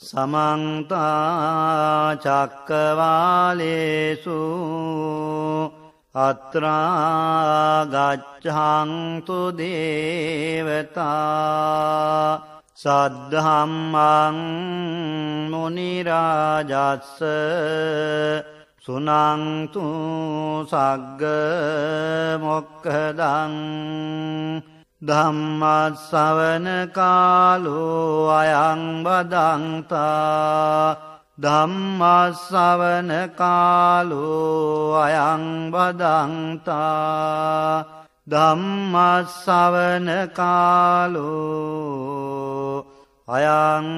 සමන්තාචක්කවාලේසු අත්‍රාගච්ඡන්තු දේවතා සද්ධම්මං මුනිරාජස්ස සුනන්තු සග්ග මොක්කදං ධම්මත්සවන කාලු අයං බදන්තා ධම්මස්සවන කාලු අයං බදන්තා ධම්මස්සවන කාලෝ අයං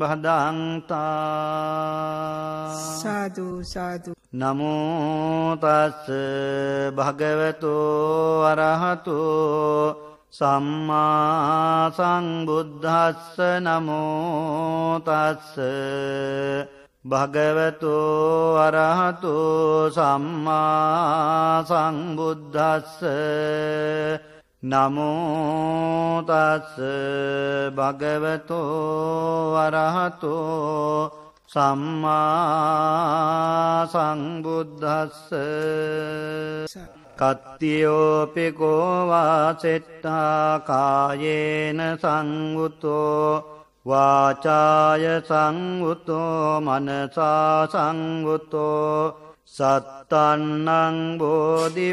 බදන්තා සාධූ සාධූ නමෝතස්ස භගවතෝ අරහතෝ සම්මා සංබුද්ධස්ස නමෝතස්ස භගවතු අරහතු සම්මා සංබුද්ධස්ස නමෝතස්ස භගවතු අරහතු සම්මා සංබුද්ධස්ස කත්තියෝපිකෝවා සෙට්ටා කායේන සංගුතෝ වාචාය සංවුතෝ මනසා සංවුතෝ සත්තන්නං බෝධිපක්ඛියානං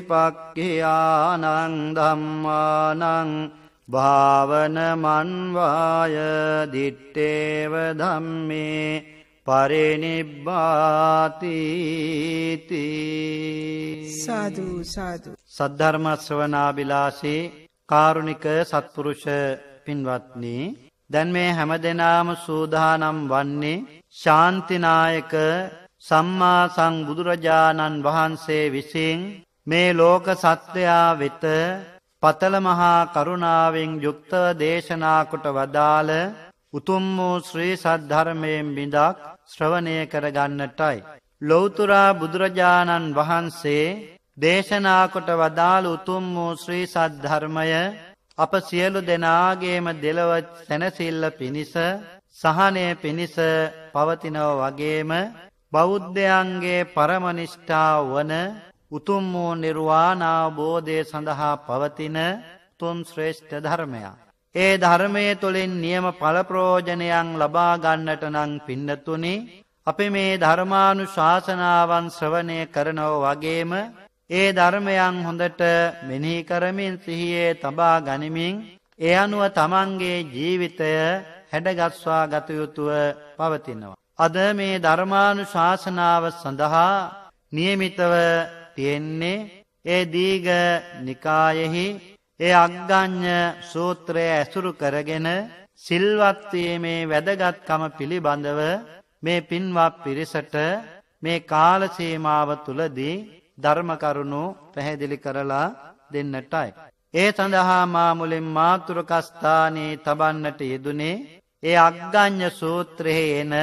ධම්මානං භාවන මන්වාය දිත්තේව ධම්මේ පරිනිබ්බාතිති සාදු සාදු. සද්ධර්ම ශ්‍රවණාබිලාසී කාරුණික සත්පුරුෂ පින්වත්නි දැන් මේ හැම දෙනාම සූදානම් වන්නේ ශාන්තිනායක සම්මා සංබුදුරජාණන් වහන්සේ විසින් මේ ලෝක සත්වයා වෙත පතල මහා කරුණාවෙන් යුක්තව දේශනාකොට වදාළ උතුම් වූ ශ්‍රී සද්ධර්මයෙන් බිඳක් ශ්‍රවණය කරගන්නටයි. ලොවතුරා බුදුරජාණන් වහන්සේ දේශනාකොට වදාළ උතුම් වූ ශ්‍රී සද්ධර්මය අප සියලු දෙනාගේම දෙලව සැනසිල්ල පිණිස සහනය පිණිස පවතිනව වගේම බෞද්ධයන්ගේ පරමනිෂ්ඨාව වන උතුම් වූ නිර්වාණාබෝධය සඳහා පවතින තුන් ශ්‍රේෂ්ඨ ධර්මයක්. ඒ ධර්මය තුළින් නියම පලප්‍රෝජනයන් ලබාගන්නට නං පින්නතුනි අපි මේ ධර්මානු ශාසනාවන් ශ්‍රවණය කරනව වගේම ඒ ධර්මයන් හොඳට මෙනෙහි කරමින් සිහියේ තබා ගනිමින් ඒ අනුව තමන්ගේ ජීවිතය හැඩගස්වා ගතයුතුව පවතිනවා. අද මේ ධර්මානු ශාසනාව සඳහා නියමිතව තියෙන්නේ ඒ දීග නිකායෙහි ඒ අග්ගඥ සූත්‍රය ඇසුරු කරගෙන සිල්වත්වීමේ වැදගත්කම පිළිබඳව මේ පින්වත් පිරිසට මේ කාලසීමාව තුළදී ධර්මකරුණු පැහැදිලි කරලා දෙන්නටයි. ඒ සඳහා මාමුලින් මාතුරකස්ථානයේ තබන්නට යෙදුනේ ඒ අග්ගඥ සූත්‍රයේ එන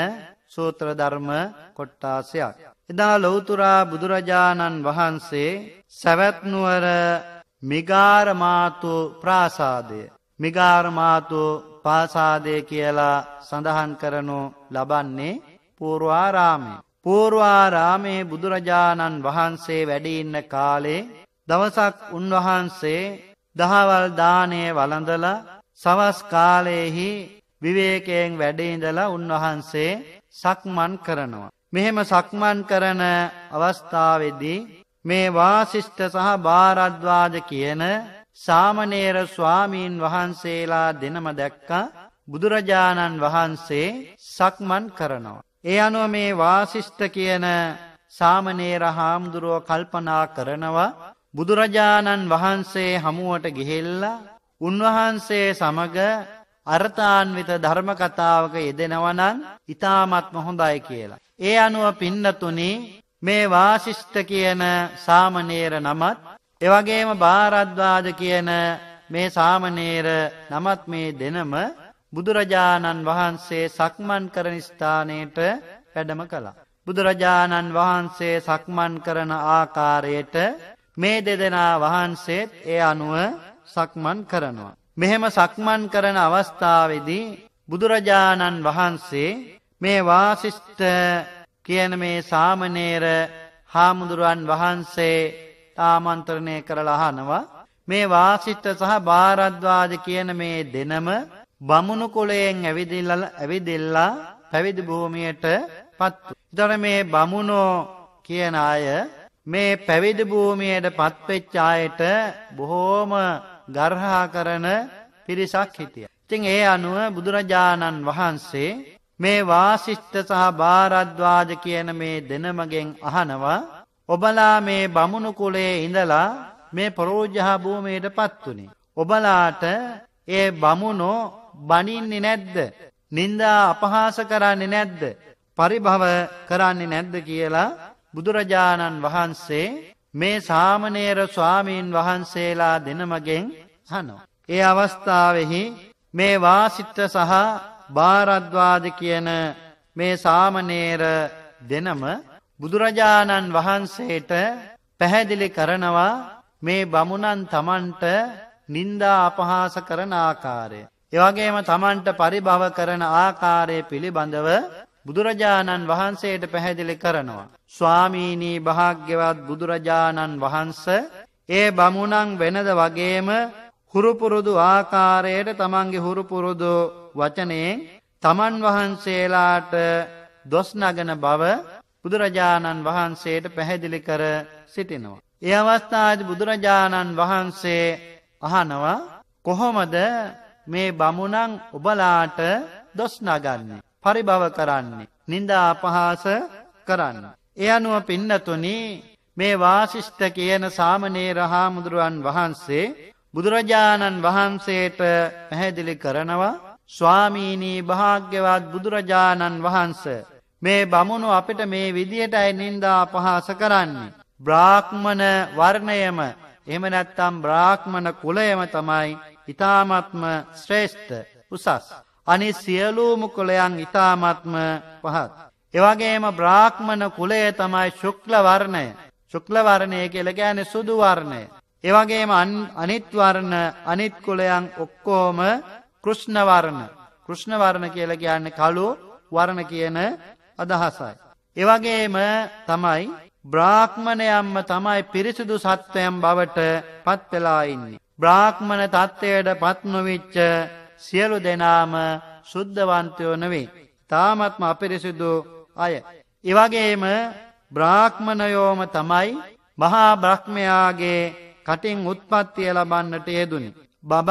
සූත්‍ර ධර්ම කොට්ටාසයක්. එදා ලොවතුරා බුදුරජාණන් වහන්සේ සැවැත්නුවර මිගාරමාතු ප්‍රාසාදය. මිගාරමාතු පාසාදය කියලා සඳහන් කරනු ලබන්නේ පූර්වාරාමේ. පූර්වාරාමේ බුදුරජාණන් වහන්සේ වැඩඉන්න කාලේ දවසක් උන්වහන්සේ දහවල් දානය වළඳල සවස් කාලයෙහි විවේකයෙන් වැඩඉඳලා උන්වහන්සේ සක්මන් කරනවා. මෙහෙම සක්මන් කරන අවස්ථාවෙදී මේ වාසිෂ්ඨ සහ භාරද්වාජ කියන සාමනේර ස්වාමීන් වහන්සේලා දෙනම දැක්ක බුදුරජාණන් වහන්සේ සක්මන් කරනවා. ඒ අනුව මේ වාසිෂ්ඨ කියන සාමනේර හාමුදුරුව කල්පනා කරනවා බුදුරජාණන් වහන්සේ හමුවට ගෙහෙල්ලා උන්වහන්සේ සමග අර්ථාන්විත ධර්මකතාවක යෙදෙනවනන් ඉතාමත්ම හොඳයි කියලා. ඒ අනුව පින්නතුනි මේ වාසිෂ්ඨ කියන සාමනේර නමත් එවගේම භාරද්වාජ කියන මේ සාමනේර නමත් මේ දෙනම බුදුරජාණන් වහන්සේ සක්මන් කරන ස්ථානයට වැඩම කළා. බුදුරජාණන් වහන්සේ සක්මන් කරන ආකාරයට මේ දෙදෙනා වහන්සේත් ඒ අනුව සක්මන් කරනවා. මෙහෙම සක්මන් කරන අවස්ථාවේදී බුදුරජාණන් වහන්සේ මේ වාසිෂ්ඨ කියන මේ සාමනේර හාමුදුරුවන් වහන්සේ ආමන්ත්‍රණය කරලා අහනවා මේ වාසිෂ්ඨ සහ භාරද්වාජ කියන මේ දෙනම බමුණු කුලයෙන් ඇවිදිල්ලා ඇවිදිල්ලා පැවිදි භූමියට පත්තු. ඉතර මේ බමුණෝ කියන අය මේ පැවිදි භූමියට පත්වෙච්ච අයට බොහෝම ගර්හා කරන පිරිසක් හිටිය. ඉතින් ඒ අනුව බුදුරජාණන් වහන්සේ මේ වාසිෂ්ඨ සහ භාරද්වාජ කියන මේ දෙනමගෙන් අහනවා ඔබලා මේ බමුණු කුලේ ඉඳලා මේ පරෝජහා භූමියට පත් වුණේ. ඔබලාට ඒ බමුණෝ බනින්නේ නැද්ද? නින්දා අපහාස කරන්නේ නැද්ද? පරිභව කරන්නේ නැද්ද කියලා බුදුරජාණන් වහන්සේ මේ සාමනේර ස්වාමීන් වහන්සේලා දෙනමගෙන් අහනවා. ඒ අවස්ථාවෙහි මේ වාසිත්ත සහ භාරද්වාද කියන මේ සාමනේර දෙනම බුදුරජාණන් වහන්සේට පැහැදිලි කරනවා මේ බමුණන් තමන්ට නින්දා අපහාස කරන ආකාරය. එවගේම තමන්ට පරිභව කරන ආකාරය පිළිබඳව බුදුරජාණන් වහන්සේට පැහැදිලි කරනවා. ස්වාමීනී භාග්‍යවත් බුදුරජාණන් වහන්ස ඒ බමුණන් වෙනද වගේම හුරුපුරුදු ආකාරයට තමන්ගේ හුරුපුරුදු වචනයෙන් තමන් වහන්සේලාට දොස්නගන බව බුදුරජාණන් වහන්සේට පැහැදිලි කර සිටිනවා. ඒ අවස්ථාද බුදුරජාණන් වහන්සේ අහනවා කොහොමද මේ බමුණන් ඔබලාට දොස් නගන්නේ. පරිභව කරන්නේ. නින්දා අපහාස කරන්න. එ අනුව පින්නතුනි මේ වාසිෂ්ඨ කියන සාමනේර හාමුදුරුවන් වහන්සේ බුදුරජාණන් වහන්සේට පැහැදිලි කරනවා ස්වාමීනී භාග්‍යවත් බුදුරජාණන් වහන්ස මේ බමුණු අපිට මේ විදිහටයි නින්දා අපහාස කරන්නේ. බ්‍රාහ්මණ වර්ණයම එහෙම නැත්තම් බ්‍රාහ්මණ කුලයම තමයි ඉතාමත්ම ශ්‍රේෂ්ඨ උසස්. අනි සියලූම කුලයන් ඉතාමත්ම පහත්. එවගේම බ්‍රාහ්මණ කුලය තමයි ශුක්ලවර්ණය ශුක්ලවර්ණය කියල ගෑන සුදුවර්ණය. එවගේම අනිත්වර්ණ අනිත් කුලයන් ඔක්කෝම කෘෂ්ණවර්ණ කෘෂ්ණවර්ණ කියල කියන්න කලු වර්ණ කියන අදහසයි. එවගේම තමයි බ්‍රාහ්මණයම්ම තමයි පිරිසිදු සත්වයම් බවට පත්වෙලා ඉන්නේ. බ්‍රාහ්මණ තත්ත්වයට පත්නොවිච්ච සියලු දෙනාම සුද්ධවන්තයෝ නෙවේ. තාමත්ම අපිරිසිදු අය. එවගේම බ්‍රාහ්මණයෝම තමයි මහා බ්‍රහ්මයාගේ කටින් උත්පත්තිය ලබන්නට යෙදුනි. බබ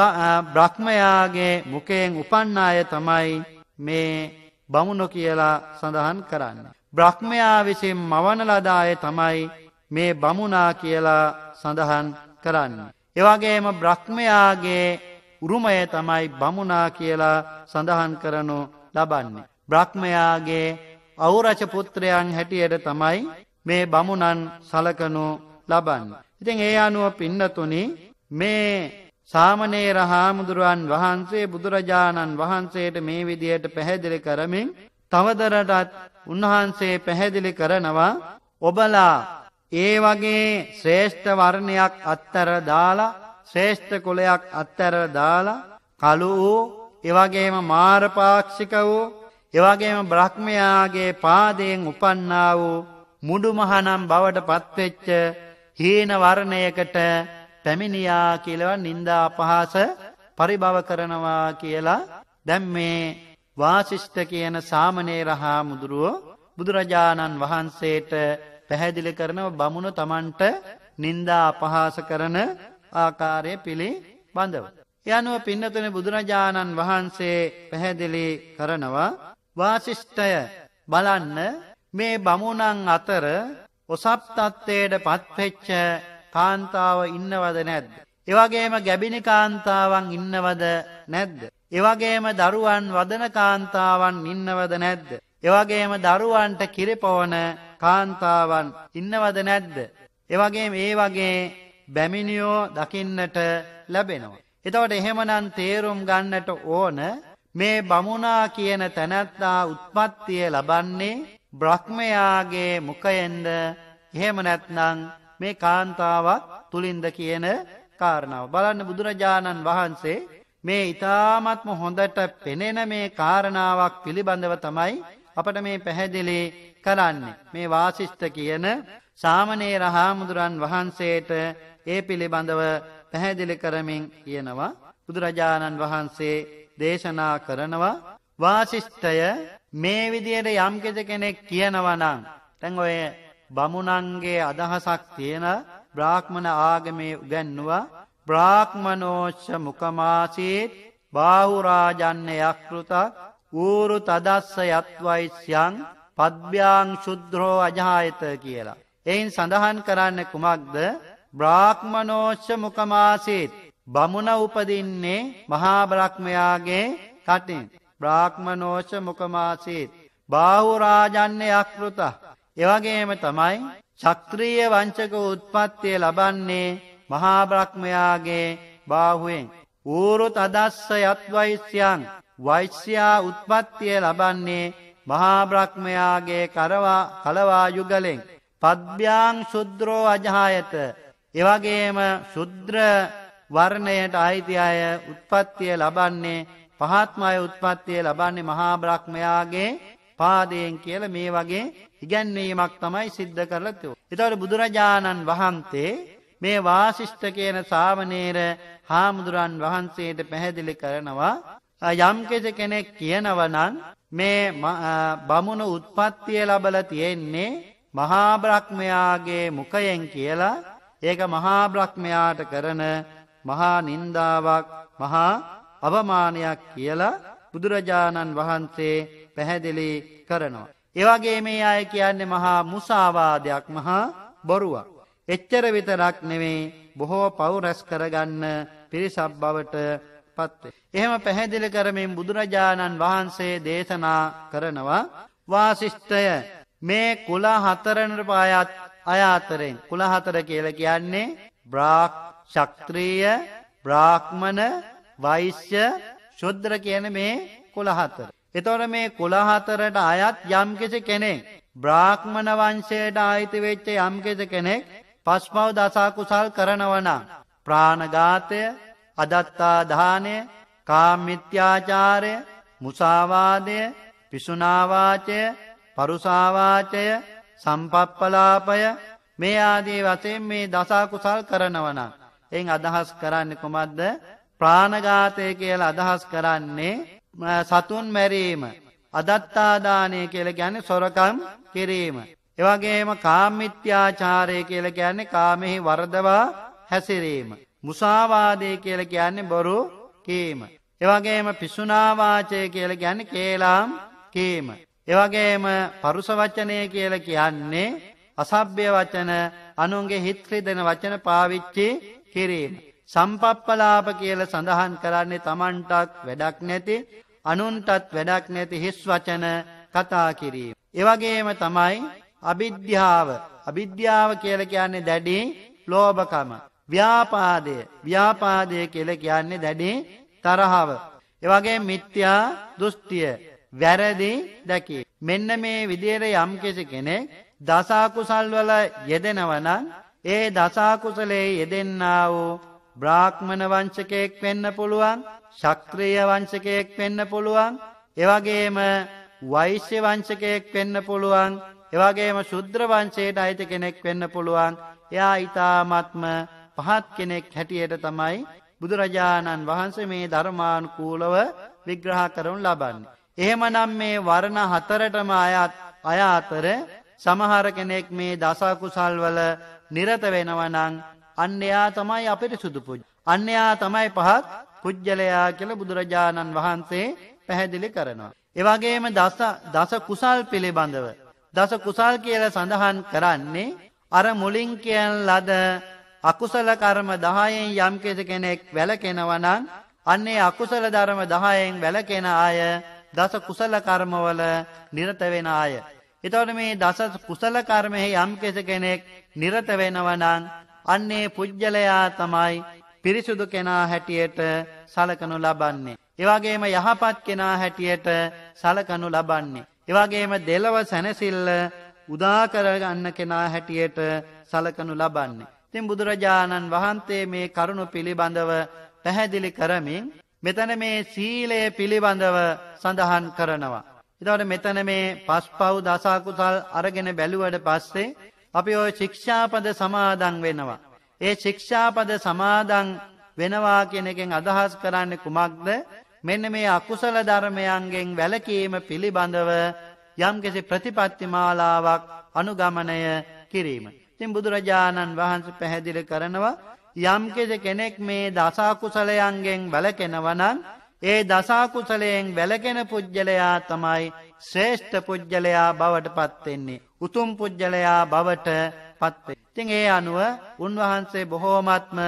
බ්‍රහ්මයාගේ මුකයෙන් උපන්න අය තමයි මේ බමුණු කියලා සඳහන් කරන්න. බ්‍රහ්මයා විසින් මවනලදාය තමයි මේ බමුණා කියලා සඳහන් කරන්න. එවගේම බ්‍රහ්මයාගේ උරුමය තමයි බමුණා කියලා සඳහන් කරනු ලබන්නේ. බ්‍රහ්මයාගේ අවුරච පුත්‍රයන් හැටියට තමයි මේ බමුණන් සලකනු ලබන්න. ඉතින් ඒ අනුව පින්නතුනි මේ සාමනේර හාමුදුරුවන් වහන්සේ බුදුරජාණන් වහන්සේට මේ විදියට පැහැදිලි කරමින් තවදරටත් උන්වහන්සේ පැහැදිලි කරනවා ඔබලා ඒ වගේ ශ්‍රේෂ්ඨ වර්ණයක් අත්තර දාලා ශ්‍රේෂ්ඨ කුලයක් අත්තර දාලා කළු වූ එවගේම මාරපාක්ෂික වූ එවගේම බ්‍රහ්මයාගේ පාදයෙන් උපන්නා වූ මුඩුමහනම් බවට පත්වෙච්ච හීන වර්ණයකට පැමිණියා කියලව නින්දා අපහාස පරිභව කරනවා කියලා දැම් මේ වාසිෂ්ඨ කියන සාමනේර හා මුදුරුවෝ බුදුරජාණන් වහන්සේට පැහැදිලි කරනව බමුණු තමන්ට නින්දා අපහාස කරන ආකාරය පිළි බඳව. යනුව පින්නතුන බුදුරජාණන් වහන්සේ පැහැදිලි කරනවා වාසිෂ්ඨය බලන්න මේ බමුණන් අතර ඔසප්තත්වයට පත්පෙච්ච කාන්තාව ඉන්නවද නැද්ද. එවගේම ගැබිණි කාන්තාවන් ඉන්නවද නැද්ද. එවගේම දරුවන් වදන කාන්තාවන් ඉන්නවද නැද්ද. එවගේම දරුවන්ට කිරිපවන කාන්තාවන් ඉන්නවද නැද්ද. එවගේම ඒ වගේ බැමිනිියෝ දකින්නට ලැබෙනවා. එතවට එහෙමනන් තේරුම් ගන්නට ඕන මේ බමුණා කියන තැනැත්තා උත්පත්තිය ලබන්නේ බ්‍රහ්මයාගේ මුකයෙන්ද එහෙම නැත්නං මේ කාන්තාවක් තුළින්ද කියන කාරණාව. බලන්න බුදුරජාණන් වහන්සේ මේ ඊ타මත්ම හොඳට පෙනෙන මේ කාරණාවක් පිළිබඳව තමයි අපට මේ පැහැදිලි කරන්නේ. මේ වාසිෂ්ඨ කියන සාමණේර හාමුදුරන් වහන්සේට ඒ පිළිබඳව පැහැදිලි කරමින් කියනවා බුදුරජාණන් වහන්සේ දේශනා කරනවා වාසිෂ්ඨය මේ විදියට යම්කිසි කෙනෙක් කියනවා නම් දැන් ඔය බමුණන්ගේ අදහසක් තියෙන බ්‍රාහ්මණ ආගමේ උගන්වුවා බ්‍රාහ්මනෝච්ච මුකමාසීත් බාහුරාජන්න යක්ෘතක් ඌරු තදස්ස යත්වයිස්යන් පද්භ්‍යාං ශුද්‍රෝ අජායත කියලා. එයින් සඳහන් කරන්න කුමක්ද බ්‍රාහ්මනෝච්ච මුකමාසීත් බමුණ උපදින්නේ මහාබ්‍රක්්මයාගේ කටින්. බ්‍රාහ්මනෝෂ මුකමාසීත්. බාහුරාජන්න යක්ෘත. එවගේම තමයි ශක්ත්‍රීය වංචක උත්පත්තිය ලබන්නේ මහාබ්‍රක්්මයාගේ බාහුවෙන්. ඌරු තදස්ස යත්වයිස්යන් වෛශ්‍යයා උත්පත්තිය ලබන්නේ මහාබ්‍රක්්මයාගේ කරවා කලවා යුගලෙන්. පද්භ්‍යාං ශුද්‍රෝ අජහායත. එවගේම ශුද්‍ර වර්ණයට අයිති අය උත්පත්තිය ලබන්නේ පහත්මය උත්පත්තිය ලබන්නේ මහාබ්‍රක්්මයාගේ පාදයෙන් කියල මේ වගේ ඉගැන්වීමක් තමයි සිද්ධ කරලතෝ. එතවට බුදුරජාණන් වහන්සේ මේ වාසිෂ්ඨ කියන සාමනේර හාමුදුරන් වහන්සේට පැහැදිලි කරනවා යම්කෙස කෙනෙක් කියනවනන් මේ බමුණ උත්පත්තිය ලබල තියෙන්නේ මහාබ්‍රක්්මයාගේ මුකයෙන් කියලා ඒක මහාබ්‍රක්්මයාට කරන මහා නින්දාවක් මහා අවමානයක් කියලා බුදුරජාණන් වහන්සේ පැහැදිලි කරනවා. ඒවගේ මේ අය කියන්නේ මහා මුසාවාදයක් මහා බොරුවක්. එච්චර විතරක් නෙවෙයි බොහෝ පවුරැස් කරගන්න පිරිසක් බවට පත්වේ. එහෙම පැහැදිලි කරමින් බුදුරජාණන් වහන්සේ දේශනා කරනවා වාසිෂ්ඨය මේ කුල හතරනට පායත් අයාතරෙන් කුල හතර කියල කියන්නේ බ්‍රාක් ශක්ත්‍රීය බ්‍රාහ්මණ වෛශ්‍ය ශුද්‍ර කියන මේ කුළහතර. එතොට මේ කුළහතරට අයත් යම්කිසි කෙනෙක් බ්‍රාහ්මණ වංශයට ආයිති වෙච්ච යම්කිසි කෙනෙක් පස්මව් දසාකුසල් කරනවන. ප්‍රාණගාතය අදත්තාධානය කාමිත්‍යාචාරය මුසාවාදය පිසුනාවාචය පරුසාවාචය සම්පප්පලාපය මේ ආදී වසයෙන් මේ දසාකුසල් කරනවන. එන් අදහස් කරන්න කුමක්ද ප්‍රාණඝාතය කියල අදහස් කරන්නේ සතුන් මැරීම. අදත්තාදානය කියල ගැන සොරකම් කිරීම. එවගේම කාමිත්‍යාචාරය කියල කියන්නේ කාමෙහි වරදවා හැසිරීම. මුසාවාදය කියල කියන්නේ බොරු කීම. එවගේම පිසුනාවාචය කියල ගැන කේලාම් කීම. එවගේම පරුසවච්චනය කියල කියන්නේ අසභ්‍ය වචන අනුන්ගේ හිත්‍රි දෙන වචන පාවිච්චි කිරීම. සම්පප්පලාප කියල සඳහන් කරන්නේ තමන්ටත් වැඩක් නැති අනුන්ටත් වැඩක් නැති හිස් වචන කතා කිරීම. එවගේම තමයි අභිද්‍යාව අභිද්‍යාව කියල කියන්නේ දැඩි ලෝභකම. ව්‍යාපාදය ව්‍යාපාදය කියල කියන්නේ දැඩි තරහාව. එවගේ මිත්‍යා දෘෂ්ටිය වැරදි දැකි. මෙන්න මේ විදියට යම්කෙසි කෙනෙ දසාකුසල් වල යෙදෙනවනන් ඒ දසාකුසලේ යෙදෙන්න්නා වූ බ්‍රාහ්මණ වංශකයෙක් වෙන්න පුළුවන් ශක්‍රීය වංශකයෙක් වෙන්න පුළුවන් එවගේම වෛශ්‍ය වංශකයෙක් වෙන්න පුළුවන් එවගේම ශුද්‍ර වංශයට අයිති කෙනෙක් වෙන්න පුළුවන් එයා ඉතාමත්ම පහත් කෙනෙක් හැටියට තමයි බුදුරජාණන් වහන්සේ මේ ධර්මානුකූලව විග්‍රහ කරනු ලබන්නේ. එහෙමනම් මේ වර්ණ හතරටම අයත් අය අතර සමහර කෙනෙක් මේ දසකුසල් වල නිරත වෙනවනං අන්‍යයා තමයි අපිට සුදු පුජ. අන්‍යයා තමයි පහත් පුද්ගලයා කියල බුදුරජාණන් වහන්සේ පැහැදිලි කරනවා. එවගේම දස කුසල් පිළිබඳව. දස කුසල් කියල සඳහන් කරන්නේ අර මුලින් කියන් ලද අකුසල කර්ම දහයෙන් යම්කෙස කෙනෙක් වැලකෙනවනං අන්නේ අකුසල ධර්ම දහයෙන් වැලකෙන අය දස කුසල කර්මවල නිරත වෙන අය. එතවට මේ දස කුසල කර්මෙහි යම්කෙස කෙනෙක් නිරත වෙනවනං අන්නේ පුද්ගලයා තමයි පිරිසුදු කෙනා හැටියට සලකනු ලබන්නේ. එවගේම යහපත් කෙනා හැටියට සලකනු ලබන්නේ. එවගේම දෙලව සැනසිල්ල උදාකරගන්න කෙනා හැටියට සලකනු ලබන්නේ. තින් බුදුරජාණන් වහන්සේ මේ කරුණු පිළිබඳව පැහැදිලි කරමින් මෙතන මේ සීලය පිළිබඳව සඳහන් කරනවා. එතවට මෙතන මේ පස්පව් දසාකුසල් අරගෙන බැලුවට පස්සේ අපි ඔය ශික්ෂාපද සමාදන් වෙනවා. ඒ ශික්ෂාපද සමාදන් වෙනවා කෙනෙකෙන් අදහස් කරන්න කුමක්ද මෙන්න මේ අකුසල ධර්මයන්ගෙන් වැලකීම පිළිබඳව යම්කිසි ප්‍රතිපත්ති මාලාවක් අනුගමනය කිරීම. තින් බුදුරජාණන් වහන්ස පැහැදිලි කරනවා යම්කිසි කෙනෙක් මේ දසාකුසලයන්ගෙන් වැලකෙනවනන් ඒ දසාකුසලයෙන් වැලකෙන පුද්ගලයා තමයි ශ්‍රේෂ්ඨ පුද්ගලයා බවට පත්වෙන්නේ. උතුම් පුද්ගලයා බවට පත්වේ. තින් ඒ අනුව උන්වහන්සේ බොහෝමත්ම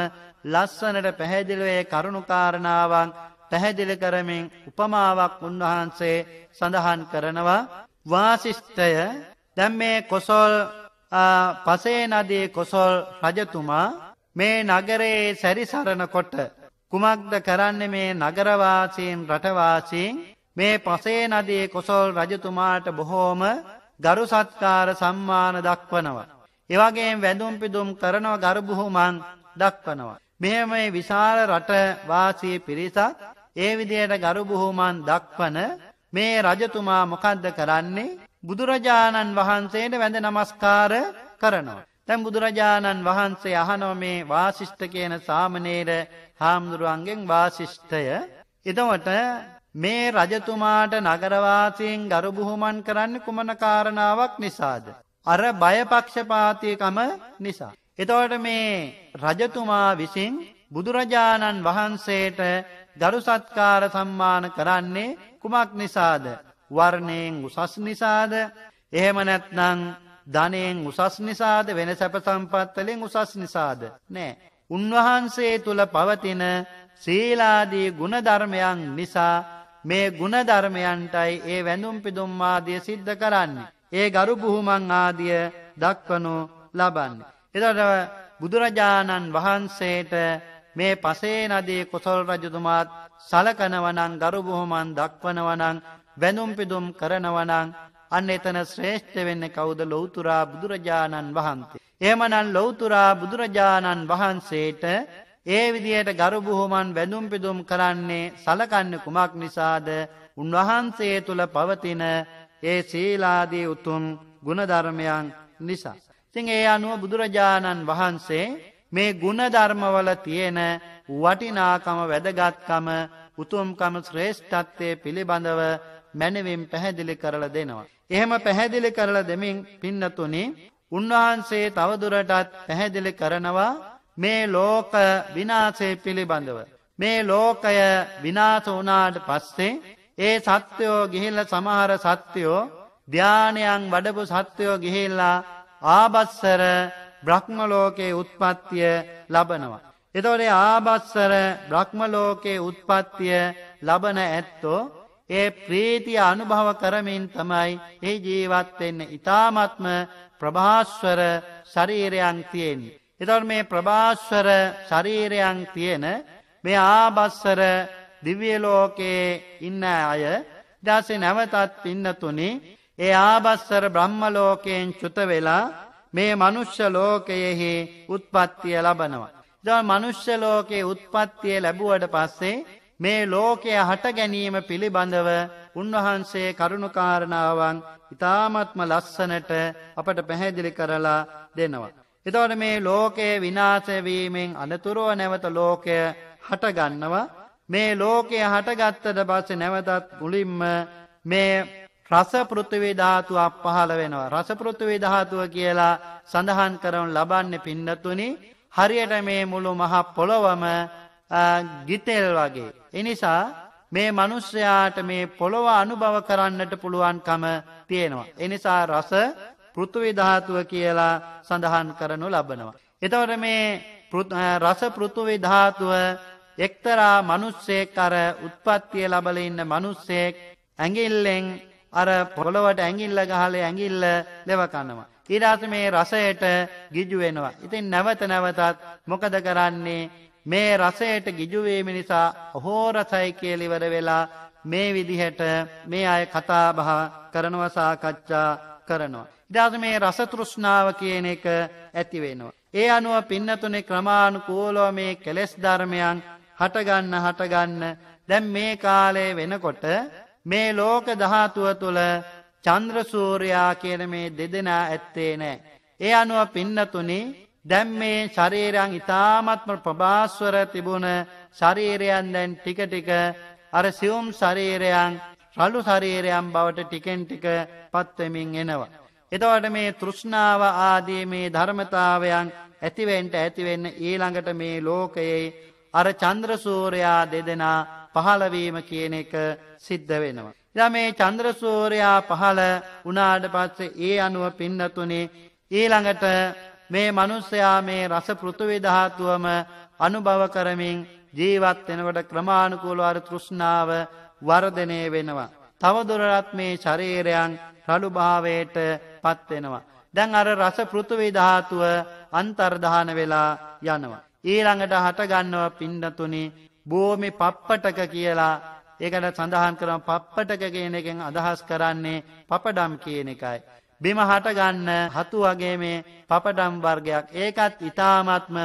ලස්සනට පැහැදිලුවේ කරුණුකාරණාවන් පැහැදිලි කරමින් උපමාවක් උන්වහන්සේ සඳහන් කරනවා වාසිෂ්ඨය දැම් මේ කොසොල් පසේ නදී කොසොල් රජතුමා මේ නගරයේ සැරිසරණ කොට කුමක්ද කරන්න මේ නගරවාසයෙන් රටවාසයෙන් මේ පසේ නදී කොසොල් රජතුමාට බොහෝම ගරු සත්කාර සම්මාන දක්වනවා. එවගේ වැඳුම් පිදුම් කරනව ගරබුහුමන් දක්වනවා. මෙහෙම විශාල රටවාසී පිරිසක් ඒ විදියට ගරුබුහුමන් දක්වන මේ රජතුමා මොකද්ද කරන්නේ බුදුරජාණන් වහන්සේට වැඳ නමස්කාර කරනවා. තැන් බුදුරජාණන් වහන්සේ අහනව මේ වාසිෂ්ඨ කියන සාමනේර හාමුදුරුවන්ගෙන් වාසිෂ්ඨය එතවට මේ රජතුමාට නගරවාසයෙන් ගරුබුහුමන් කරන්න කුමන කාරණාවක් නිසාද. අර බයපක්ෂපාතියකම නිසා. එතවට මේ රජතුමා විසින් බුදුරජාණන් වහන්සේට ගරුසත්කාර සම්මාන කරන්නේ කුමක් නිසාද. වර්ණයෙන් උසස් නිසාද එහෙම නැත්නං ධනයෙන් උසස් නිසාද වෙන සැප සම්පත්තලෙන් උසස් නිසාද. නෑ. උන්වහන්සේ තුළ පවතින සීලාදී ගුණධර්මයන් නිසා මේ ගුණධර්මයන්ටයි ඒ වැඳුම් පිදුම්මාදිය සිද්ධ කරන්නේ. ඒ ගරු බුහුමං ආදිය දක්වනු ලබන්න. එතට බුදුරජාණන් වහන්සේට මේ පසේ නදී කොසොල් රජතුමාත් සලකනවනං ගරුබොහොමන් දක්වනවනං වැඳුම් පිදුම් කරනවනං අන්න එතන ශ්‍රේෂ්ඨ වෙන්න කවුද ලොවතුරා බුදුරජාණන් වහන්සේ. එහමනන් ලොවතුරා බුදුරජාණන් වහන්සේට ඒ විදියට ගරුබුහොමන් වැඳුම් පිදුම් කරන්නේ සලකන්න කුමක් නිසාද උන්වහන්සේ තුළ පවතින ඒ සීලාදී උතුම් ගුණධර්මයන් නිසා. සිං ඒ අනුව බුදුරජාණන් වහන්සේ මේ ගුණධර්මවල තියෙන වටිනාකම වැදගත්කම උතුම්කම ශ්‍රේෂ්ඨත්වය පිළිබඳව මැනවින් පැහැදිලි කරල දෙනවා. එහෙම පැහැදිලි කරල දෙමින් පින්නතුනි උන්වහන්සේ තවදුරටත් පැහැදිලි කරනවා මේ ලෝක විනාසේ පිළිබඳව. මේ ලෝකය විනාස වනාට පස්සේ ඒ සත්‍යයෝ ගිහිල්ල සමහර සත්‍යයෝ ධ්‍යානයන් වඩපු සත්‍යයෝ ගිහිල්ලා ආබස්සර බ්‍රහ්මලෝකයේ උත්පත්තිය ලබනවා. එතොට ආබස්සර බ්‍රහ්මලෝකයේ උත්පත්තිය ලබන ඇත්තෝ ඒ ප්‍රීතිය අනුභව කරමින් තමයි ඒ ජීවත්වෙන්න ඉතාමත්ම ප්‍රභාස්වර ශරීරයන් තියෙන්. එතොට මේ ප්‍රභාස්වර ශරීරයන් තියෙන මේ ආබස්සර දිවියලෝකයේ ඉන්න අය දසේ නැවතත් ඉන්නතුනි ඒ ආබස්සර බ්‍රහ්මලෝකයෙන් චුත වෙලා මේ මනුෂ්‍ය ලෝකයෙහි උත්පත්තිය ලබනවා. ද මනුෂ්‍ය ලෝකයේ උත්පත්තිය ලැබුවට පස්සේ මේ ලෝකය හට ගැනීම පිළිබඳව උන්වහන්සේ කරුණුකාරණාවන් ඉතාමත්ම ලස්සනට අපට පැහැදිලි කරලා දෙනවා. එතවට මේ ලෝකයේ විනාසවීමෙන් අනතුරුව නැවත ලෝකය හටගන්නවා මේ ලෝකය හටගත්තට පස්ස නැවතත් මුලින්ම මේ රස පෘථිවි ධාතුවක් පහළ වෙනවා. රස පෘථිවි ධාතුව කියලා සඳහන් කරනු ලබන්නේ පින්නතුනි හරියට මේ මුළු මහ පොළොවම ගිතෙල් වගේ. එනිසා මේ මනුෂ්‍යයාට මේ පොළොව අනුභව කරන්නට පුළුවන්කම තියෙනවා. එනිසා රස පෘථිවි ධාතුව කියලා සඳහන් කරනු ලබනවා. එතවට මේ රස පෘථිවි ධාතුව එක්තරා මනුස්සයෙක් අර උත්පත්තිය ලබල ඉන්න මනුස්සයෙක් ඇඟිල්ලෙන් අර පොළොවට ඇඟිල්ල ගහල ඇඟිල්ල දෙවකන්නවා. ඊඩාස මේ රසයට ගිජු වෙනවා. ඉතින් නැවත නැවතත් මොකද කරන්නේ මේ රසයට ගිජුවීම නිසා හෝරසයි කියලිවර වෙලා මේ විදිහට මේ අය කතාබහ කරනව සාකච්ඡා කරනවා. ඉදාස මේ රස තෘෂ්ණාව කියන එක ඇති වෙනවා. ඒ අනුව පින්නතුනේ ක්‍රමාණු කෝලෝ මේ කෙලෙස් ධර්මයන් හටගන්න හටගන්න දැන් මේ කාලේ වෙනකොට මේ ලෝක ධාතුව තුළ චන්ද්‍රසූරයා කියන මේ දෙදෙනා ඇත්තේ නෑ. ඒ අනුව පින්නතුනි දැම් මේ ශරීරයන් ඉතාමත්ම ප්‍රභාස්වර තිබුණ ශරීරයන් දැන් ටික ටික අර සියුම් ශරීරයන් රළු ශරීරයන් බවට ටිකෙන් ටික පත්වමින් එනවා. එතවට මේ තෘෂ්ණාව ආදී මේ ධර්මතාවයන් ඇතිවෙන්ට ඇතිවෙන්න ඊළඟට මේ ලෝකයේ අර චන්ද්‍රසූරයා දෙදෙනා පහළවීම කියන එක සිද්ධ වෙනවා. ද මේ චන්ද්‍රසූරයා පහළ උනාට පස්සේ ඒ අනුව පින්නතුනේ ඊළඟට මේ මනුස්සයා මේ රස පෘතුවිධාතුවම අනුභව කරමින් ජීවත් වෙනකොට ක්‍රමාණුකූල අර තෘෂ්ණාව වර්ධනය වෙනවා. තවදුරටත් මේ ශරීරයන් රළු භාවයට පත්වෙනවා. දැන් අර රස පෘතුවිධාතුව අන්තර්ධාන වෙලා යනවා. ඊළඟට හටගන්නව පින්නතුනි භූමි පප්පටක කියලා ඒකට සඳහන් කරම පප්පටක කියන එකෙන් අදහස් කරන්නේ පපඩම් කියන එකයි. බිම හටගන්න හතු වගේ මේ පපඩම් වර්ගයක් ඒකත් ඉතාමත්ම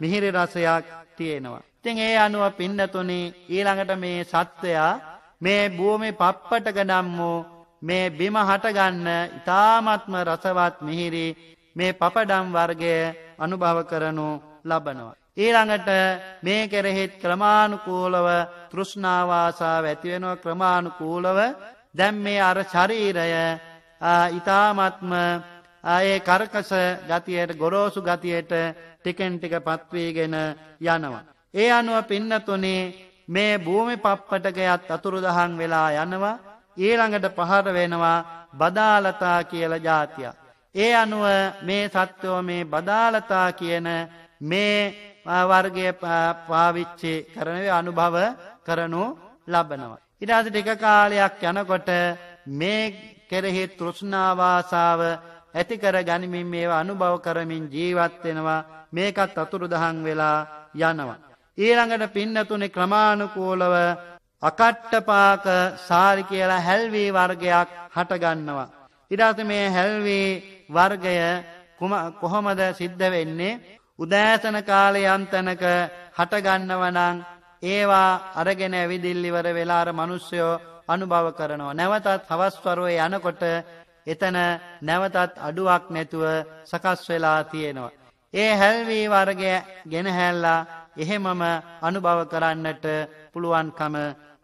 මිහිරි රසයක් තියෙනවා. ඉතින් ඒ අනුව පින්නතුනි ඊළඟට මේ සත්වයා මේ භූමි පප්පටක නම් වූ මේ බිම හටගන්න ඉතාමත්ම රසවත් මිහිරි මේ පපඩම් වර්ගය අනුභව කරනු ලබනවා. ඊළඟට මේ කෙරෙහිත් ක්‍රමාණුකූලව තෘෂ්ණාවාසාව ඇතිවෙනව ක්‍රමාණුකූලව දැම් මේ අර ශරීරය ඉතාමත්ම ඒ කරකස ගතියට ගොරෝසු ගතියට ටිකෙන් ටික පත්වීගෙන යනවා. ඒ අනුව පින්නතුනේ මේ භූමි පප්පටකයත් අතුරුදහන් වෙලා යනවා ඊළඟට පහර වෙනවා බදාලතා කියල ජාතියක්. ඒ අනුව මේ සත්‍යෝ මේ බදාලතා කියන මේ වර්ගය පාවිච්චි කරනව අනුභව කරනු ලබනවා. ඉඩාස ටික කාලයක් යනකොට මේ කෙරෙහි තෘෂ්ණාවාසාව ඇතිකර ගනිමින් මේ අනුභව කරමින් ජීවත්වෙනවා මේකත් අතුරුදහන් වෙලා යනවා. ඊළඟට පින්නතුනෙ ක්‍රමාණුකූලව අකට්ටපාක සාරි කියලා හැල්වී වර්ගයක් හටගන්නවා. ඉඩාත මේ හැල්වී වර්ගය කොහොමද සිද්ධ වෙන්නේ උදෑසන කාලය යම්තැනක හටගන්නවනං ඒවා අරගෙන ඇවිදිල්ලිවර වෙලාර මනුස්්‍යයෝ අනුභව කරනවා. නැවතත් හවස්වරුව යනකොට එතන නැවතත් අඩුවක් නැතුව සකස් වෙලා තියෙනවා. ඒ හැල්වී වර්ගය ගෙනහැල්ලා එහෙමම අනුභව කරන්නට පුළුවන්කම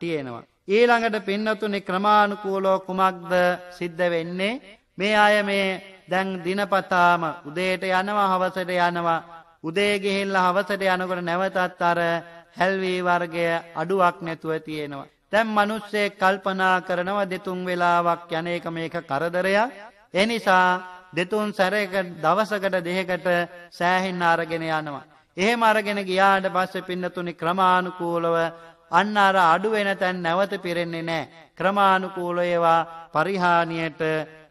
තියෙනවා. ඊළඟට පින්නතුනි ක්‍රමාණුකූලෝ කුමක්ද සිද්ධ වෙන්නේ මේ අය මේ දැන් දිනපතාම උදේට යනවා හවසට යනවා උදේ ගිහිල්ල හවසට යනකොට නැවතත් අර හැල්වී වර්ගය අඩුවක් නැතුව තියෙනවා. දැම් මනුස්සේ කල්පනා කරනව දෙතුන් වෙලාවක් යන එක මේක කරදරයක් එනිසා දෙතුන් සැරක දවසකට දෙහකට සෑහින් අරගෙන යනවා. එහෙම අරගෙන ගියාට පස්ස පින්නතුනි ක්‍රමාණුකූලව අන්න අර අඩුවෙන තැන් නැවත පිරෙන්නේ නෑ. ක්‍රමාණුකූලයවා පරිහානියට